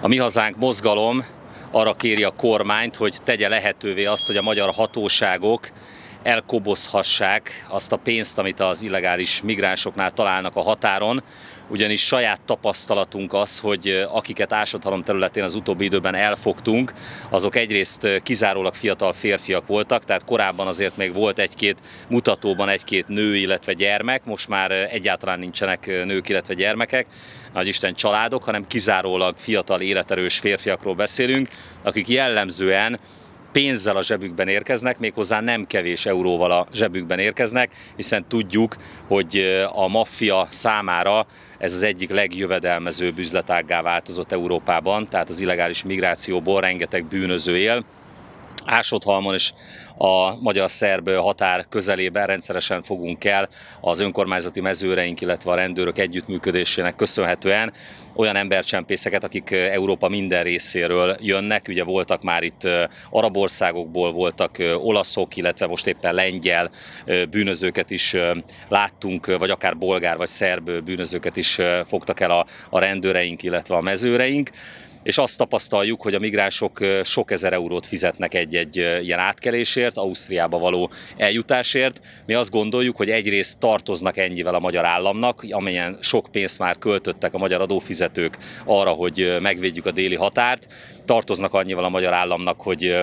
A Mi Hazánk mozgalom arra kéri a kormányt, hogy tegye lehetővé azt, hogy a magyar hatóságok elkobozhassák azt a pénzt, amit az illegális migránsoknál találnak a határon, ugyanis saját tapasztalatunk az, hogy akiket ásodhalom területén az utóbbi időben elfogtunk, azok egyrészt kizárólag fiatal férfiak voltak, tehát korábban azért még volt egy-két mutatóban egy-két nő, illetve gyermek, most már egyáltalán nincsenek nők, illetve gyermekek, nagy Isten családok, hanem kizárólag fiatal életerős férfiakról beszélünk, akik jellemzően pénzzel a zsebükben érkeznek, méghozzá nem kevés euróval a zsebükben érkeznek, hiszen tudjuk, hogy a maffia számára ez az egyik legjövedelmezőbb üzletággá változott Európában, tehát az illegális migrációból rengeteg bűnöző él, Ásodhalmon és a magyar-szerb határ közelében rendszeresen fogunk el az önkormányzati mezőreink, illetve a rendőrök együttműködésének köszönhetően olyan embercsempészeket, akik Európa minden részéről jönnek. Ugye voltak már itt arab országokból, voltak olaszok, illetve most éppen lengyel bűnözőket is láttunk, vagy akár bolgár vagy szerb bűnözőket is fogtak el a rendőreink, illetve a mezőreink és azt tapasztaljuk, hogy a migránsok sok ezer eurót fizetnek egy-egy ilyen átkelésért, Ausztriába való eljutásért. Mi azt gondoljuk, hogy egyrészt tartoznak ennyivel a magyar államnak, amelyen sok pénzt már költöttek a magyar adófizetők arra, hogy megvédjük a déli határt, tartoznak annyival a magyar államnak, hogy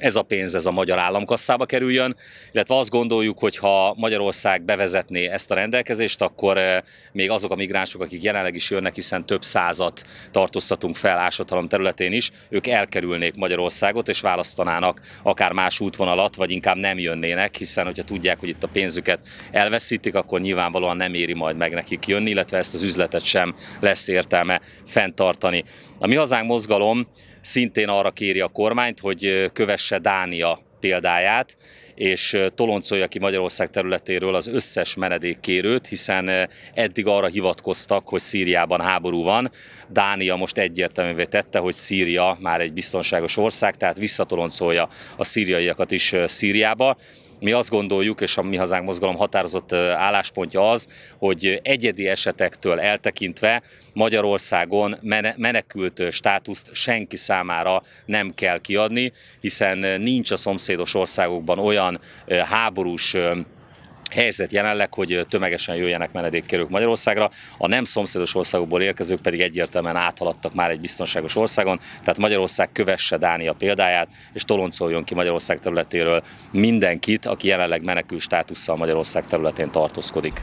ez a pénz ez a magyar államkasszába kerüljön, illetve azt gondoljuk, hogy ha Magyarország bevezetné ezt a rendelkezést, akkor eh, még azok a migránsok, akik jelenleg is jönnek, hiszen több százat tartóztatunk fel ásathalom területén is, ők elkerülnék Magyarországot, és választanának akár más útvonalat, vagy inkább nem jönnének, hiszen hogyha tudják, hogy itt a pénzüket elveszítik, akkor nyilvánvalóan nem éri majd meg nekik jönni, illetve ezt az üzletet sem lesz értelme fenntartani. A Mi Hazánk mozgalom szintén arra kéri a kormányt, hogy kövesse Dánia példáját, és toloncolja ki Magyarország területéről az összes menedékkérőt, hiszen eddig arra hivatkoztak, hogy Szíriában háború van. Dánia most egyértelművé tette, hogy Szíria már egy biztonságos ország, tehát visszatoloncolja a szíriaiakat is Szíriába. Mi azt gondoljuk, és a Mi Hazánk Mozgalom határozott álláspontja az, hogy egyedi esetektől eltekintve Magyarországon menekült státuszt senki számára nem kell kiadni, hiszen nincs a szomszédos országokban olyan háborús helyzet jelenleg, hogy tömegesen jöjjenek menedékkérők Magyarországra, a nem szomszédos országokból érkezők pedig egyértelműen áthaladtak már egy biztonságos országon, tehát Magyarország kövesse Dánia példáját, és toloncoljon ki Magyarország területéről mindenkit, aki jelenleg menekül státusszal Magyarország területén tartózkodik.